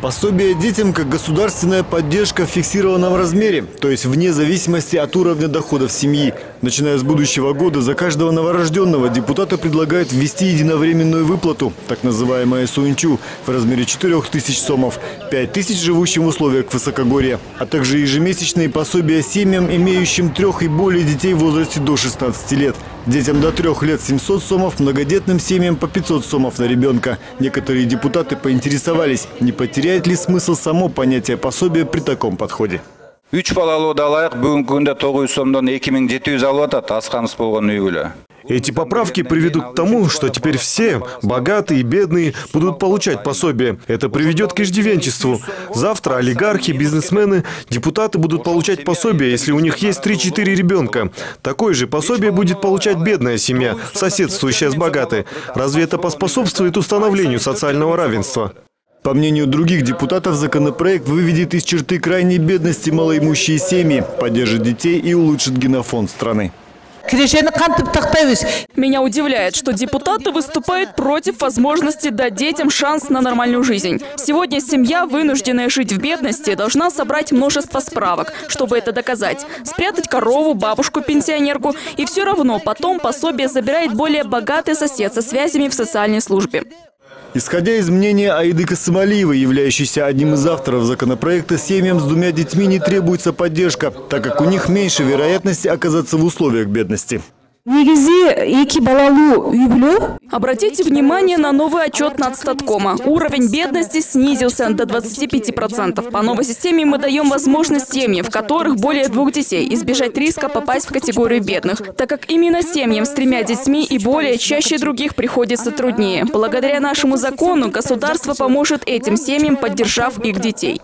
Пособие детям как государственная поддержка в фиксированном размере, то есть вне зависимости от уровня доходов семьи. Начиная с будущего года за каждого новорожденного депутаты предлагают ввести единовременную выплату, так называемая Сунчу, в размере 4 тысяч сомов, 5 тысяч живущим в условиях высокогорья, а также ежемесячные пособия семьям, имеющим трех и более детей в возрасте до 16 лет. Детям до трех лет 700 сомов, многодетным семьям по 500 сомов на ребенка. Некоторые депутаты поинтересовались, не потеряет ли смысл само понятие пособия при таком подходе. үч алып атат үй Эти поправки приведут к тому, что теперь все, богатые и бедные, будут получать пособие. Это приведет к иждивенчеству. Завтра олигархи, бизнесмены, депутаты будут получать пособие, если у них есть 3-4 ребенка. Такое же пособие будет получать бедная семья, соседствующая с богатой. Разве это поспособствует установлению социального равенства? По мнению других депутатов, законопроект выведет из черты крайней бедности малоимущие семьи, поддержит детей и улучшит генофонд страны. Меня удивляет, что депутаты выступают против возможности дать детям шанс на нормальную жизнь. Сегодня семья, вынужденная жить в бедности, должна собрать множество справок, чтобы это доказать. Спрятать корову, бабушку-пенсионерку. И все равно потом пособие забирает более богатый сосед со связями в социальной службе. Исходя из мнения Аиды Касымалиевой, являющейся одним из авторов законопроекта, семьям с двумя детьми не требуется поддержка, так как у них меньше вероятности оказаться в условиях бедности. Обратите внимание на новый отчет Нацстаткома. Уровень бедности снизился до 25%. По новой системе мы даем возможность семьям, в которых более двух детей, избежать риска попасть в категорию бедных, так как именно семьям с тремя детьми и более чаще других приходится труднее. Благодаря нашему закону государство поможет этим семьям, поддержав их детей.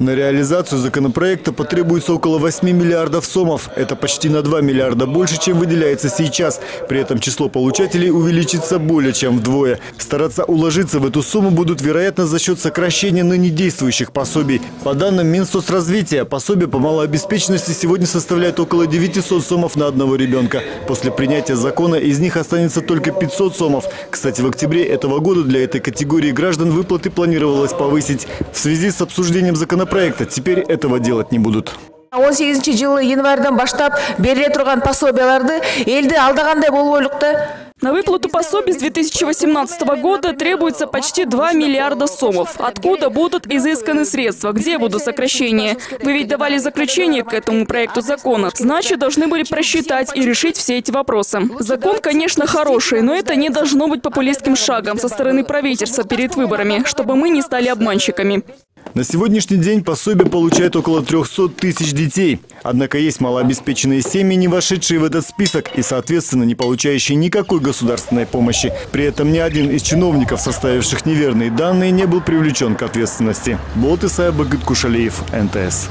На реализацию законопроекта потребуется около 8 миллиардов сомов. Это почти на 2 миллиарда больше, чем выделяется сейчас. При этом число получателей увеличится более чем вдвое. Стараться уложиться в эту сумму будут, вероятно, за счет сокращения ныне действующих пособий. По данным Минсоцразвития, пособие по малообеспеченности сегодня составляет около 900 сомов на одного ребенка. После принятия закона из них останется только 500 сомов. Кстати, в октябре этого года для этой категории граждан выплаты планировалось повысить. В связи с обсуждением законопроекта теперь этого делать не будут. он жылы январдан баштап бериле турган пособияларды элди алдагандай болбойлук да На выплату пособий с 2018 года требуется почти 2 миллиарда сомов. Откуда будут изысканы средства? Где будут сокращения? Вы ведь давали заключение к этому проекту закона. Значит, должны были просчитать и решить все эти вопросы. Закон, конечно, хороший, но это не должно быть популистским шагом со стороны правительства перед выборами, чтобы мы не стали обманщиками. На сегодняшний день пособие получает около 300 тысяч детей. Однако есть малообеспеченные семьи, не вошедшие в этот список и, соответственно, не получающие никакой государственной помощи. При этом ни один из чиновников, составивших неверные данные, не был привлечен к ответственности. Болт Исаев Багыт Кушалеев, НТС.